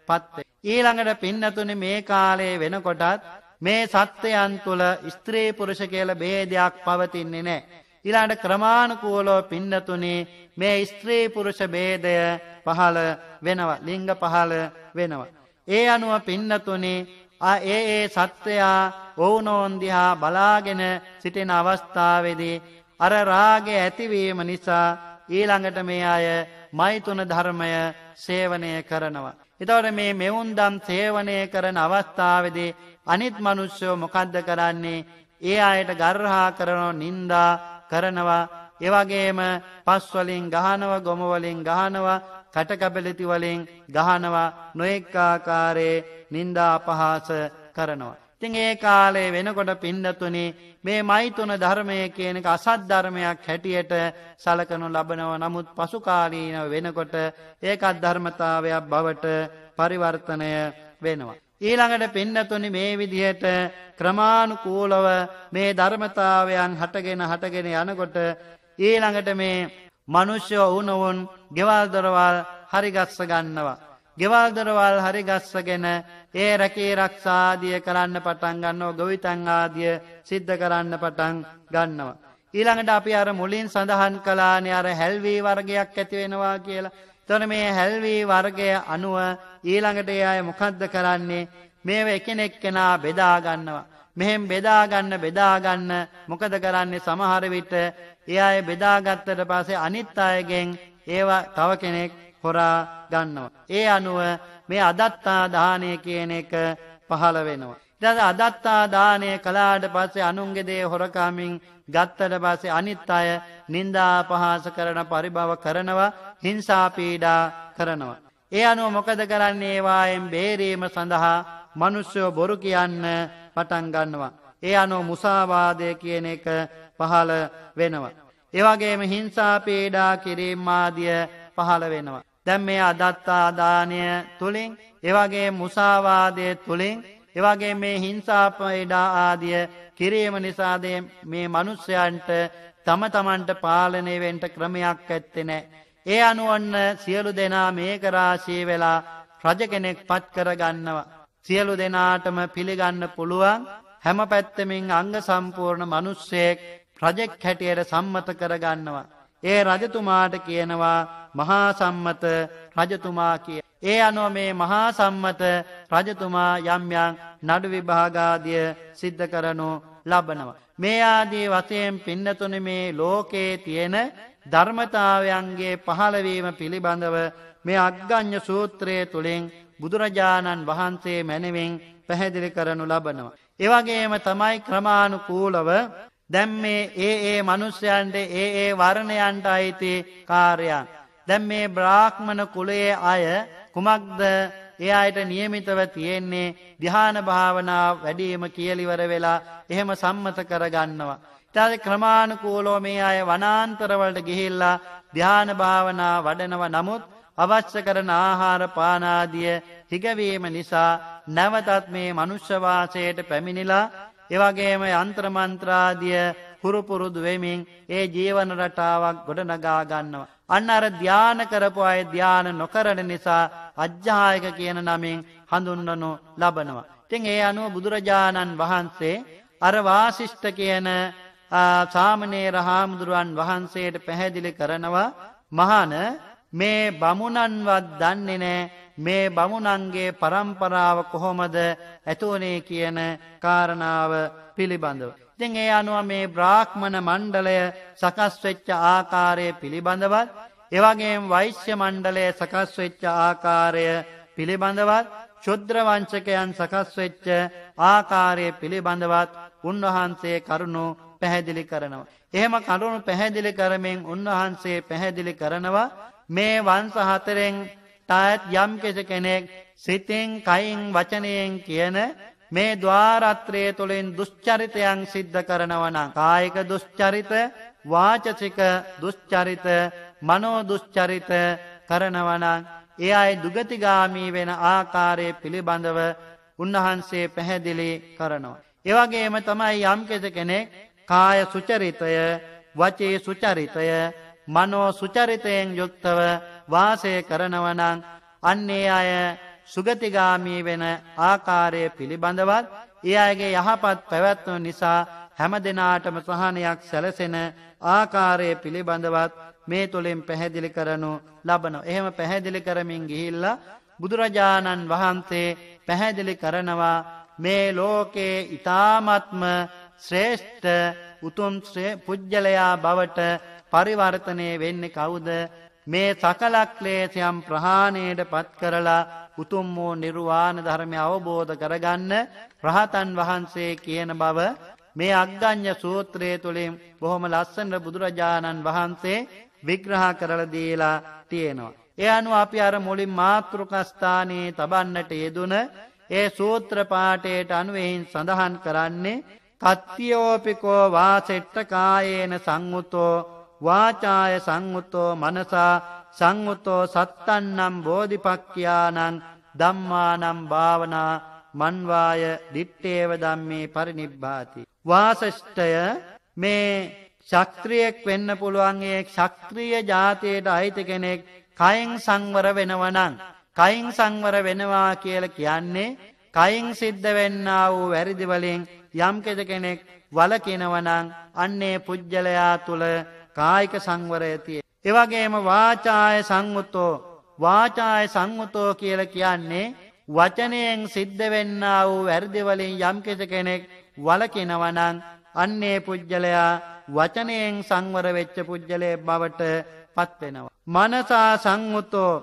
පත්වේ. ඊළඟට පින්නතුනි මේ කාලේ වෙනකොටත් මේ සත්‍යයන් තුළ ස්ත්‍රී පුරුෂ කියල බේදයක් පවතින්නේ නෑ. ඉලාට ක්‍රමාණුකූලෝ පින්නතුනේ මේ ස්ත්‍රී පුරුෂ බේදය පහළ වෙනවා ලිංග පහළ වෙනවා. ඒ අනුව පින්නතුනේ ඒ ඒ සත්වයා ඔවුනෝන්දිහා බලාගෙන සිටින අවස්ථාවේදී අර රාගේ ඇතිවීම නිසා ඊළඟට මේ අය මෛතුන ධර්මය සේවනය කරනවා. එතවට මේ මෙවුන්දම් සේවනය කරන අවස්ථාවදී අනිත් මනුෂ්‍යෝ මොකද්ද කරන්නේ ඒ අයට ගර්හා කරනෝ නින්දා කරනවා එවගේම පස්වලින් ගහනව ගොමවලින් ගහනවා කටකබලිතිවලින් ගහනවා නොෙක්කාකාරයේ නින්දා අපහාස කරනවා. ඉතිං ඒ කාලේ වෙනකොට පින්ඩතුනි මේ මයිතුන ධර්මය කියනක අසත් ධර්මයක් හැටියට සලකනු ලබනව නමුත් පසුකාලීන වෙනකොට ඒකත් ධර්මතාවයක් බවට පරිවර්තනය වෙනවා. ඊළඟට පින්නතුනි මේ විදිහට ක්‍රමාණුකූලව මේ ධර්මතාවයන් හටගෙන හටගෙන යනකොට ඊළඟට මේ මනුෂ්‍යෝ වුණවුන් ගෙවල්දොරවල් හරිගස්ස ගන්නවා. ගෙවල්දොරවල් හරිගස්සගෙන ඒ රැකේ රක්ෂාදිය කරන්න පටන් ගන්නව ගොවිතන් ආදිය සිද්ධ කරන්න පටන් ගන්නවා. ඊළඟට අපි අර මුලින් සඳහන් කලානය අර හැල්වී වර්ගයක් ඇතිවෙනවා කියලා තොන මේ හැල්වී වර්ගය අනුව ඊළඟට ඒ අය මොකද්ද කරන්නේ මේව එකනෙක් කෙනා මෙහෙන් බෙදා ගන්න බෙදා ගන්න මොකද කරන්නේ සමහර විට ඒ අය බෙදාගත්තට පස්සේ අනිත් අයගෙන් ඒවා තව කෙනෙක් හොරා ගන්නවා. ඒ අනුව මේ අදත්තා දානය කියන එක පහළ වෙනවා. ඊට අදත්තා දානය කළාට පස්සේ අනුන්ගේ දේ හොරකමින් ගත්තට පස්සේ අනිත් අය නිඳා පහාස කරන පරිභව කරනවා, හිංසා පීඩා කරනවා. ඒ අනුව මොකද කරන්නේ? ඒවායෙන් බේරීම සඳහා මිනිස්සු බොරු කියන්න පටන් ගන්නවා. ඒ අනුව මුසාවාදය කියන එක පහළ වෙනවා. ඒ වගේම හිංසා පීඩා කිරීම ආදිය පහළ වෙනවා. දැන් මේ අදත්තා දානය තුලින් ඒ වගේ මුසාවාදය තුලින් ඒ වගේ මේ හිංසා පීඩා ආදිය කිරීම නිසා මේ මිනිස්යන්ට තම තමන්ට පාලනය වෙන්න ක්‍රමයක් ඇත්තේ නැහැ. ඒ අනුවන්න සියලු දෙනා මේක රාශී වෙලා රජ කෙනෙක් පත් කර ගන්නවා. සියලු දෙනාටම පිළිගන්න පුළුවන් හැම පැත්තමින් අංග සම්පූර්ණ මිනිස්සෙක් රජෙක් හැටියට සම්මත කරගන්නවා. ඒ රජතුමාට කියනවා මහා සම්මත රජතුමා කිය. ඒ අනුව මේ මහා සම්මත රජතුමා යම් යම් නඩු විභාගාදිය සිද්ධ කරනු ලබනවා. මේ ආදී වශයෙන් පින්නතුනි මේ ලෝකේ තියෙන ධර්මතාවයන්ගේ පහළවීම පිළිබඳව මේ අග්ගඤ්ඤ සූත්‍රයේ තුලින් බුදුරජාණන් වහන්සේ මැනවින් පැහැදිලි කරනු ලබනවා. ඒ වගේම තමයි ක්‍රමානුකූලව දැන් මේ ඒ ඒ මිනිස්යන්ට ඒ ඒ වර්ණයන්ට අයිති කාර්යයන්. දැන් මේ බ්‍රාහ්මණ කුලයේ අය කුමක්ද ඒ අයට නියමිතව තියෙන්නේ ධ්‍යාන භාවනා වැඩිම කියලිවර වෙලා එහෙම සම්මත කරගන්නවා. ඊට ක්‍රමානුකූලව මේ අය වනාන්තරවලට ගිහිල්ලා ධ්‍යාන භාවනා වඩනව නමුත් අවශ්‍ය කරන ආහාර පාන ආදිය හිගවීම නිසා නැවතත් මේ මනුෂ්‍ය වාසයට පැමිණිලා එවැගේම යంత్ర මන්ත්‍රාදිය හුරු පුරුදු වෙමින් ඒ ජීවන රටාවක් ගොඩනගා ගන්නවා. අන්න අර ධාන කරපු අය ධාන නොකරන නිසා අජ්ජායක කියන නමින් හඳුන්වනු ලබනවා. ඉතින් ඒ අනුව බුදුරජාණන් වහන්සේ අර වාසිෂ්ඨ කියන සාමණේර හාමුදුරුවන් වහන්සේට පැහැදිලි කරනවා මහාන මේ බමුණන්වත් දන්නේ නැහැ මේ බමුණන්ගේ પરම්පරාව කොහොමද ඇතුවනේ කියන කාරණාව පිළිබඳව. ඉතින් ඒ අනුව මේ බ්‍රාහ්මණ මණ්ඩලය සකස් වෙච්ච ආකාරය පිළිබඳවත් එවැගේම වෛශ්‍ය මණ්ඩලය සකස් වෙච්ච ආකාරය පිළිබඳවත් ශුද්‍ර වංශකයන් සකස් වෙච්ච ආකාරය පිළිබඳවත් උන්වහන්සේ කරුණු පැහැදිලි කරනවා. එහෙම කරුණු පැහැදිලි කරමින් උන්වහන්සේ පැහැදිලි කරනවා මේ වංශ හතරෙන් තාත් යම් කෙනෙක් සිතෙන් කයින් වචනයෙන් කියන මේ ద్వාරත්‍රයේ තුලින් දුෂ්චරිතයන් සිද්ධ කරනවා නම් කායික දුෂ්චරිත වාචසික දුෂ්චරිත මනෝ දුෂ්චරිත කරනවා නම් ඒ අය දුගතිගාමී වෙන ආකාරය පිළිබඳව උන්වහන්සේ පැහැදිලි කරනවා. ඒ වගේම තමයි යම් කෙනෙක් කාය සුචරිතය වචේ සුචරිතය මනෝ සුචරිතයෙන් යුක්තව වාසය කරනවා නම් අන්නේ අය සුගතිගාමී වෙන ආකාරය පිළිබඳවත් ඒ අයගේ යහපත් පැවැත්ම නිසා හැම දෙනාටම සහනයක් සැලසෙන ආකාරය පිළිබඳවත් මේ තුළින් පැහැදිලි කරනු ලබන. එහෙම පැහැදිලි කරමින් ගිහිල්ලා බුදුරජාණන් වහන්සේ පැහැදිලි කරනවා මේ ලෝකේ ඊ타මත්ම ශ්‍රේෂ්ඨ උතුම් පුජ්‍යලයා බවට පරිවර්තනය වෙන්නේ කවුද මේ සකලක්ලේශයම් ප්‍රහාණයට පත් කරලා උතුම් වූ නිර්වාණ ධර්මය අවබෝධ කරගන්න රහතන් වහන්සේ කියන බව මේ අග්ගඤ්ඤ සූත්‍රයේ තුලින් බොහොම ලස්සන බුදුරජාණන් වහන්සේ විග්‍රහ කරලා දීලා තියෙනවා. ඒ අනුව අපි අර මුලින් මාත්‍රුකස්ථානයේ තබන්නට යෙදුන ඒ සූත්‍ර පාඨයට අනුවෙන් සඳහන් කරන්නේ කත්තියෝපිකෝ වාසෙට්ට කායේන සංඋතෝ වාචාය සංඋතෝ මනසා සංඋතෝ සත්තන්නම් බෝධිපක්ඛයානං ධම්මානම් භාවනා මන්වාය දිත්තේව ධම්මේ පරිනිබ්බාති. වාසෂ්ඨය මේ ශක්‍රියෙක් වෙන්න පුළුවන් ඒ ශක්‍රීය ජාතියට අයිති කෙනෙක් කයෙන් සංවර වෙනවනම් කයින් සංවර වෙනවා කියලා කියන්නේ කයින් සිද්ධ වෙන්නා වූ වැරදි වලින් යම් කෙනෙක් වලකිනවනම් අන්නේ පුජ්‍යලයා තුල කායික සංවරය තිය. එවගේම වාචාය සංවුතෝ වාචාය සංවුතෝ කියල කියන්නේ වචනයෙන් සිද්ධ වෙන්න වූ වැරදිවලින් යම් කෙස කෙනෙක් වලකිනවනං අන්නේ පුජ්‍යලයා වචනයෙන් සංවර වෙච්ච පුජ්‍යලයේ බවට පත්වෙනවා. මනසා සංවුතෝ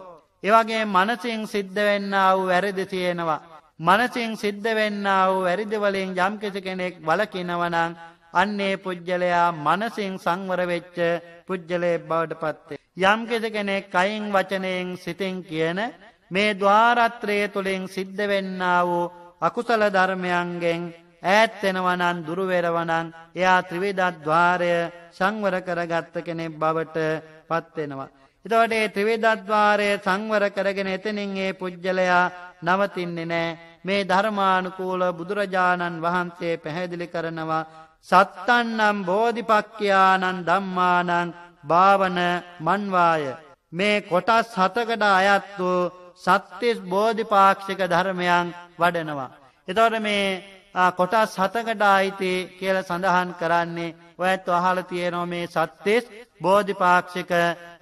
එවගේ මනසින් සිද්ධ වෙන්න වූ වැරදි තියෙනවා. මනසින් සිද්ධ වෙන්න වූ වැරදිවලින් යම් කිසි කෙනෙක් වලකිනවනං අන්නේ පුජ්‍යලයා මනසින් සංවර වෙච්ච පුජ්‍යලේ බවට පත් යම් කෙනෙක් කයින් වචනයෙන් සිතෙන් කියන මේ ద్వාරත්‍රයේ තුලින් සිද්ධ වෙන්නා වූ අකුසල ධර්මයන්ගෙන් ඈත් වෙනවා නම් දුර වෙනවා නම් එයා ත්‍රිවිධ ద్వාරය සංවර කරගත්ත කෙනෙක් බවට පත් වෙනවා. එතකොට මේ ත්‍රිවිධ ద్వාරය සංවර කරගෙන එතනින් මේ පුජ්‍යලයා නවතින්නේ නැහැ. මේ ධර්මානුකූල බුදුරජාණන් වහන්සේ පැහැදිලි කරනවා සත්තන්නම් බෝධිපක්ඛයානං ධම්මානං භාවන මන්වාය මේ කොටස් හතකට අයත් වූ සත්‍යස් බෝධිපාක්ෂික ධර්මයන් වඩනවා. එතකොට මේ කොටස් හතකට අයිති කියලා සඳහන් කරන්නේ ඔයත් අහලා තියෙනවා මේ සත්‍යස් බෝධිපාක්ෂික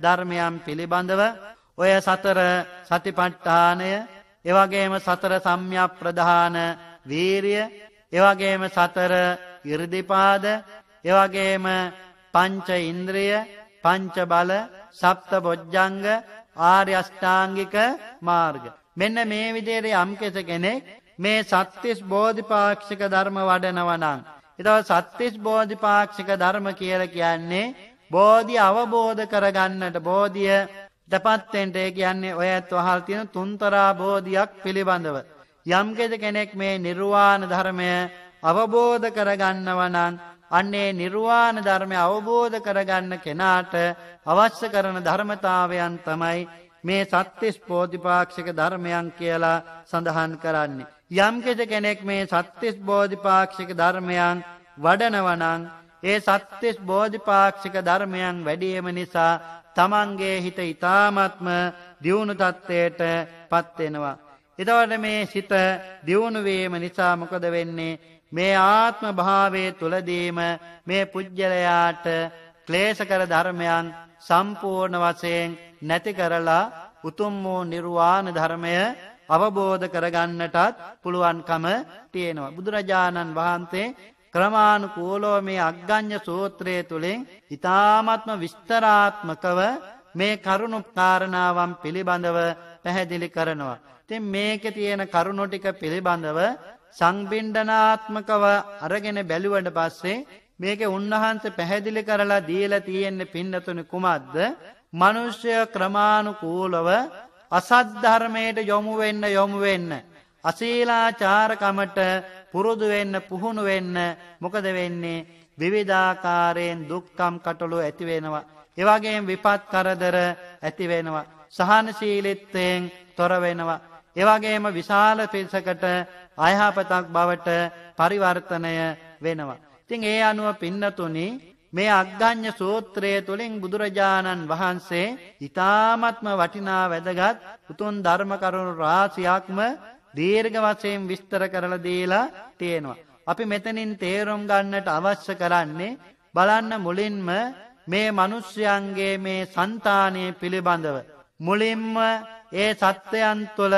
ධර්මයන් පිළිබඳව ඔය සතර සතිපට්ඨානය එවැගේම සතර සම්‍යක් ප්‍රධාන වීරිය එවැගේම සතර ඉර්ධිපාද එවැගේම පංච ඉන්ද්‍රිය පංච බල සප්ත බොජ්ජංග ආර්ය අෂ්ටාංගික මාර්ග. මෙන්න මේ විදිහට යම් කෙනෙක් මේ සත්‍තිස් බෝධිපාක්ෂික ධර්ම වඩනවනම්. එතව සත්‍තිස් බෝධිපාක්ෂික ධර්ම කියල කියන්නේ බෝධි අවබෝධ කරගන්නට බෝධිය දපත්තෙන්ට කියන්නේ ඔය ඇත් වහල් තියෙන තුන්තරා බෝධියක් පිළිබඳව. යම්ගෙද කෙනෙක් මේ නිර්වාණ ධර්මය අවබෝධ කරගන්නවනන් අන්නේ නිර්වාණ ධර්මය අවබෝධ කරගන්න කෙනාට අවශ්‍ය කරන ධර්මතාවයන් තමයි මේ සත්‍යස් බෝධිපාක්ෂික ධර්මයන් කියලා සඳහන් කරන්නේ. යම්කෙද කෙනෙක් මේ සත්‍යස් බෝධිපාක්ෂික ධර්මයන් වඩනවනං ඒ සත්‍යස් බෝධිපාක්ෂික ධර්මයන් වැඩියම නිසා තමන්ගේ හිත ඉතාමත්ම දියුණු තත්ත්වයට පත්වෙනවා. එතවට මේ සිත දියුණුවේම නිසා මොකද වෙන්නේ මේ ආත්ම භාවය තුළදීම මේ පුද්ගලයාට ක්ලේශකර ධර්මයන් සම්පූර්ණ වශයෙන් නැති කරලා උතුම් වූ නිර්වාණ ධර්මය අවබෝධ කරගන්නටත් පුළුවන්කම තියෙනවා. බුදුරජාණන් වහන්සේ ක්‍රමානුකූලෝ මේ අග්ගඤ්‍ය සූත්‍රය තුළින් ඉතාමත්ම විස්තරාත්මකව මේ කරුණු කාරණාවන් පිළිබඳව පැහැදිලි කරනවා. තින් මේක තියෙන කරුණොටික පිළිබඳව සංබින්ඩනාත්මකව අරගෙන බැලුවට පස්සේ මේක උන්වහන්සේ පැහැදිලි කරලා දීලා තියෙන්නේ පින්නතුනි කුමක්ද? මිනිස්ය ක්‍රමානුකූලව අසද්ධර්මයට යොමු වෙන්න යොමු වෙන්න අශීලාචාරකමට පුරුදු වෙන්න පුහුණු වෙන්න මොකද වෙන්නේ විවිධාකාරයෙන් දුක්කම් කටළු ඇති වෙනවා. ඒ වගේම විපත් කරදර ඇති වෙනවා. සහනශීලීත්වයෙන් තොර වෙනවා. එවගේම විශාල පිරිසකට අයහපතක් බවට පරිවර්තනය වෙනවා. ඉතින් ඒ අනුව පින්නතුනි මේ අග්ගඤ්ඤ සූත්‍රය තුළින් බුදුරජාණන් වහන්සේ ඊ타ත්ම වටිනා වැදගත් උතුම් ධර්ම කරුණු රාශියක්ම දීර්ඝ වශයෙන් විස්තර කරලා දීලා තියෙනවා. අපි මෙතනින් තේරුම් ගන්නට අවශ්‍ය කරන්නේ බලන්න මුලින්ම මේ මිනිස්යන්ගේ මේ సంతානය පිළිබඳව මුලින්ම ඒ සත්වයන් තුළ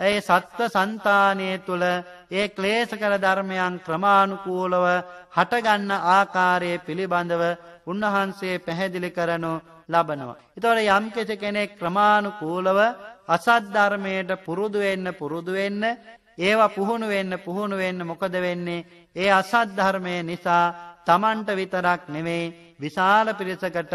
ඒ සත්ව సంతානය තුළ ඒ ක්ලේශ කර ධර්මයන් ක්‍රමානුකූලව හටගන්න ආකාරය පිළිබඳව උන්වහන්සේ පැහැදිලි කරනු ලබනවා. එතකොට යම් කෙනෙක් ක්‍රමානුකූලව අසත් ධර්මයට පුරුදු වෙන්න පුරුදු වෙන්න ඒවා පුහුණු වෙන්න පුහුණු වෙන්න මොකද වෙන්නේ? ඒ අසත් ධර්මය නිසා Tamanට විතරක් නෙමෙයි විශාල පිරිසකට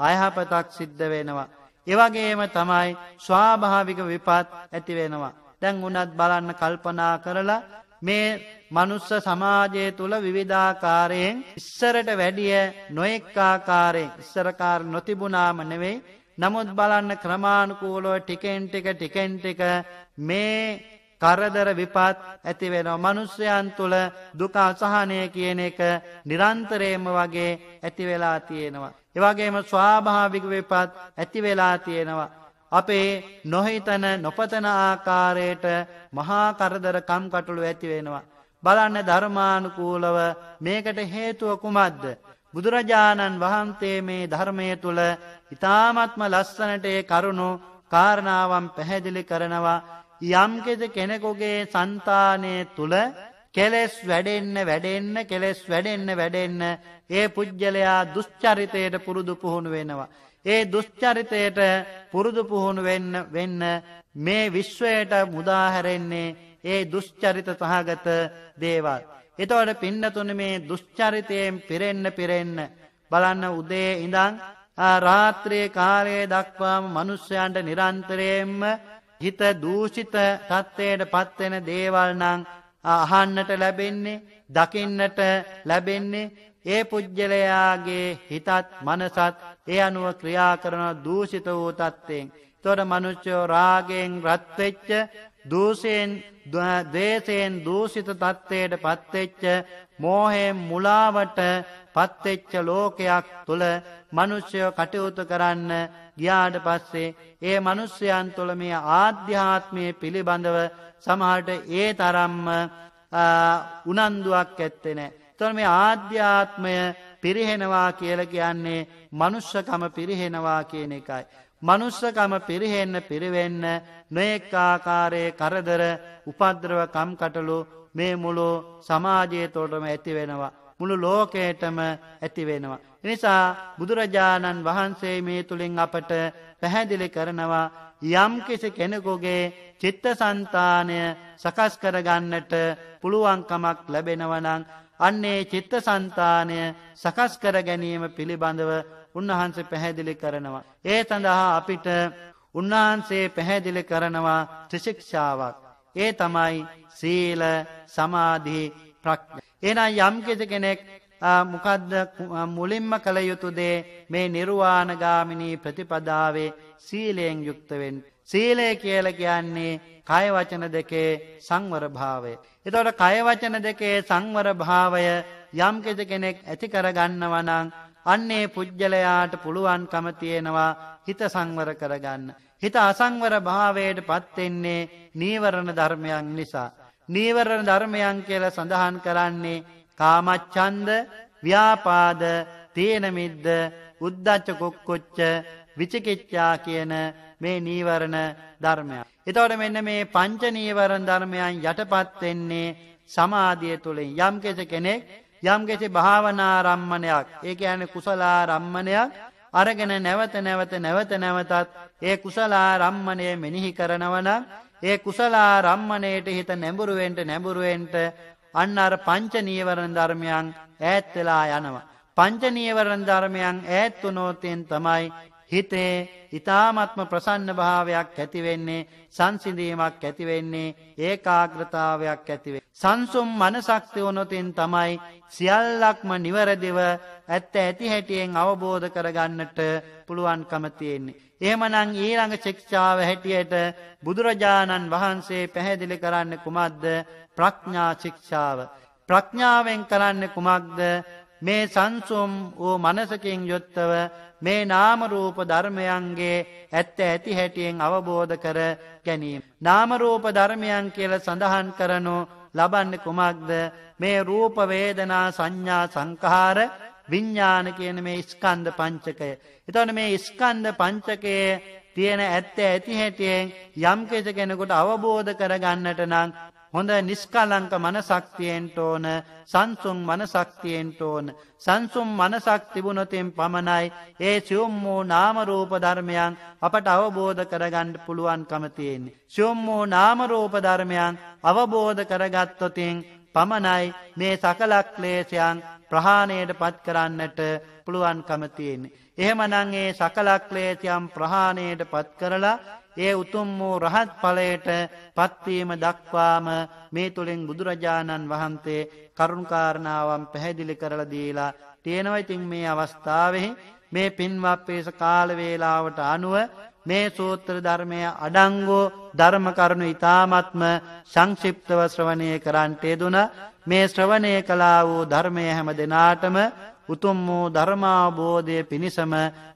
අයහපතක් සිද්ධ වෙනවා. එවගේම තමයි ස්වාභාවික විපත් ඇති වෙනවා. දැන් උනත් බලන්න කල්පනා කරලා මේ මනුස්ස සමාජය තුළ විවිධාකාරයෙන් ඉස්සරට වැඩිය නොෙක්කාකාරයෙන් ඉස්සරකාර නොතිබුණාම නෙවෙයි නමුත් බලන්න ක්‍රමාණුකූලෝ ටිකෙන් ටික ටිකෙන් ටික මේ කරදර විපත් ඇති වෙනවා මනුස්සයන් තුළ දුක අසහනය කියන එක නිරන්තරයෙන්ම වගේ ඇති වෙලා තියෙනවා. එවගේම ස්වාභාවික විපත් ඇති වෙලා තියෙනවා. අපේ නොහිතන නොපතන ආකාරයට මහා කරදර කම් කටුළු ඇති වෙනවා. බලන්න ධර්මානුකූලව මේකට හේතුව කුමක්ද. බුදුරජාණන් වහන්සේ මේ ධර්මය තුළ ඉතාමත්ම ලස්සනට ඒ කරුණු කාරණාවන් පැහැදිලි කරනවා යම්කෙද කෙනෙකුගේ సంతානය තුළ කෙලෙස් වැඩෙන්න වැඩෙන්න කෙලෙස් වැඩෙන්න වැඩෙන්න ඒ පුද්ගලයා දුෂ්චරිතයට පුරුදු පුහුණු වෙනවා. ඒ දුෂ්චරිතයට පුරුදු පුහුණු වෙන්න වෙන්න මේ විශ්වයට මුදාහැරෙන්නේ ඒ දුෂ්චරිත සහගත දේවල්. එතවට පින්නතුන මේ දුෂ්චරිතයෙන් පිරෙන්න පිරෙන්න බලන්න උදේ ඉඳං රාත්‍රයේ කාලයේ දක්වාම මනුෂ්‍යයන්ට නිරන්තරයෙන්ම හිත දූෂිත තත්ත්වයට පත්වෙන දේවල් නං අහන්නට ලැබෙන්නේ දකින්නට ලැබෙන්නේ ඒ පුද්ගලයාගේ හිතත් මනසත් ඒ අනුව ක්‍රියා කරන දූෂිත වූ තත්ත්වයෙන්. තොට මනුච්චයෝ රාගෙන් රත්වෙච්ච දූසයෙන් දේශයෙන් දූෂිත තත්ත්වයට පත්වෙච්ච මෝහෙන් මුලාවට පත්වෙච්ච ලෝකයක් තුළ මනුෂ්‍යයෝ කටයුතු කරන්න ගියාට පස්සේ ඒ මනුස්්‍යයන් තුළ මේ ආධ්‍යාත්මය පිළිබඳව සමහට ඒ තරම්ම උනන්දුවක් ඇත්තෙනෑ. තොර මේ ආධ්‍යාත්මය පිරිහෙනවා කියල කියන්නේ මනුෂ්‍යකම පිරිහෙනවා කියන එකයි. මනුස්සකම පිරිහෙන්න පිරිවෙන්න නොයෙක්කාකාරයේ කරදර උපද්‍රව කම්කටලු මේ මුළු සමාජය තෝටම ඇති වෙනවා. මුළු ලෝකයටම ඇති වෙනවා. එනිසා බුදුරජාණන් වහන්සේ මේ තුළින් අපට පැහැදිලි කරනවා යම්කිසි කෙනෙකුගේ චිත්ත සන්තානය සකස් කරගන්නට පුළුවන්කමක් ලැබෙනවනං අන්නේ චිත්ත සන්තානය සකස් කර ගැනීම පිළිබඳව උන්වහන්සේ පැහැදිලි කරනවා. ඒ සඳහා අපිට උන්වහන්සේ පැහැදිලි කරනවා ත්‍රිශික්ෂාවක්. ඒ තමයි සීල සමාධී ප්‍රඥ. එනම් යම්කෙති කෙනෙක් මොකදද මුලින්ම කළ යුතුදේ මේ නිර්වාණගාමිනී ප්‍රතිපදාවේ සීලයෙන් යුක්තවෙන්. සීලය කියල කියන්නේ කයවචන දෙකේ සංවර භාවය. එතොට කයවචන දෙකේ සංවර භාවය යම්කෙති කෙනෙක් ඇති කරගන්නවනං අන්නේ පුද්ගලයාට පුළුවන්කම තියෙනවා හිත සංවර කරගන්න. හිත අසංවර භාවයට පත්වෙන්නේ නීවරණ ධර්මයන් නිසා. නීවරණ ධර්මයන් කියල සඳහන් කරන්නේ කාමච්චන්ද ව්‍යාපාද තේනමිද්ද උද්දච්ච කොක්කොච්ච විචකිච්චා කියන මේ නීවරණ ධර්මයක්. එතවට මෙන්න මේ පංච නීවරණ ධර්මයන් යටපත්වෙන්නේ සමාධිය තුළින් යම් කෙස කෙනෙක් යම්ගෙසි භාවනාරම්මණයක් ඒක ඇන කුසලා රම්මණයක් අරගෙන නැවත නැවත නැවත නැවතත් ඒ කුසලා රම්මණය මෙනිහි කරනවන ඒ කුසලා රම්මණයට හිත නැඹුරුවෙන්ට නැඹුරුවෙන්ට අන්න අර පංච නීවරණ ධර්මයන් ඈත්වෙලා යනවා. පංච නීවරණ ධර්මයන් ඈත්තුනෝතයෙන් තමයි හිතේ ඉතාමත්ම ප්‍රසන්න භාවයක් ඇතිවෙන්නේ සංසිඳීමක් ඇතිවෙන්නේ ඒකාග්‍රතාවයක් ඇතිවේ. සංසුම් මනසක්ති වනොතින් තමයි සියල්ලක්ම නිවරදිව ඇත්ත ඇති හැටියෙන් අවබෝධ කරගන්නට පුළුවන්කම තියෙන්නේ. එහෙමනං ඊළඟ ශික්ෂාව හැටියට බුදුරජාණන් වහන්සේ පැහැදිලි කරන්න කුමක්ද ප්‍රඥා ශික්ෂාව. ප්‍රඥාවෙන් කරන්න කුමක්ද මේ සංසුම් වූ මනසකින් යොත්තව මේ නාමරූප ධර්මයන්ගේ ඇත්ත ඇති හැටියෙන් අවබෝධ කර ගැනීම. නාමරූප ධර්මයන් කියල සඳහන් කරනු ලබන්න කුමක්ද මේ රූපවේදනා සංඥා සංකාර විඤ්ඥාන කියන මේ ස්කන්ද පංචකය. එතවන මේ ස්කන්ද පංචකයේ තියෙන ඇත්ත ඇති හැටියෙන් යම් කෙස කෙනෙකුට අවබෝධ කරගන්නට නං හොඳ නිස්කලංක මනසක්තියෙන්ට ඕන සංසුන් මනසක්තියෙන්ට ඕන සංසුම් මනසක් තිබුණොතින් පමණයි ඒ සියුම් වූ නාමරූප ධර්මයන් අපට අවබෝධ කරගණ්ඩ පුළුවන් කමතියෙන්නේ. සියුම් වූ නාමරූප ධර්මයන් අවබෝධ කරගත්තොතින් පමණයි මේ සකලක්ලේශයන් ප්‍රහාණයට පත් කරන්නට පුළුවන් කමතියෙන්නේ. එහෙමනංගේ සකලක්ලේශයම් ප්‍රහාණයට පත් කරලා ඒ උතුම් වූ රහත් පලයට පත්වීම දක්වාම මේ තුළින් බුදුරජාණන් වහන්සේ කරුණකාරණාවම් පැහැදිලි කරල දීලා තියෙනවයිතින් මේ අවස්ථාවෙහි මේ පින්වත් පේස කාලවේලාවට අනුව මේ සූත්‍ර ධර්මය අඩංගෝ ධර්මකරුණු ඉතාමත්ම සංක්ෂිප්තව ශ්‍රවණය කරන්ටේ දුන මේ ශ්‍රවණය කලා වූ ධර්මය හැම දෙනාටම උතුම් වූ ධර්මාබෝධය පිණිසම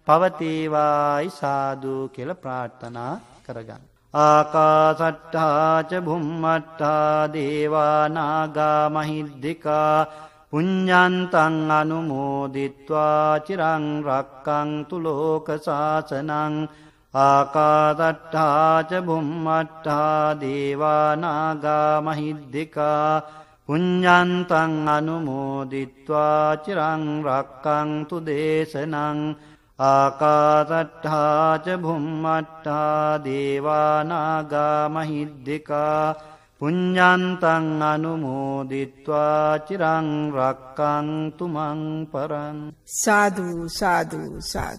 පවතීවායි සාධූ කියල ප්‍රාර්ථනා කරගන්න. ආකාසට්ඨාච බුම්මට්ඨා දේවානාගා මහිද්දිකා පුඤ්ඥන්තං අනුමෝදිත්වා චිරංරක්කං තුලෝක ශාසනං ආකාතට්ඨාච බුම්මට්ඨා දේවානාගා මහිද්දිකා පුඤ්ඤන්තං අනුමෝදිත්වා චිරං රක්කන්තු දේශනං ආකාසට්ඨා ච භුම්මට්ඨා දේවානාගා මහිද්దికා පුඤ්ඤන්තං අනුමෝදිත්වා චිරං රක්කන්තු මං පරං සාදු සාදු සාදු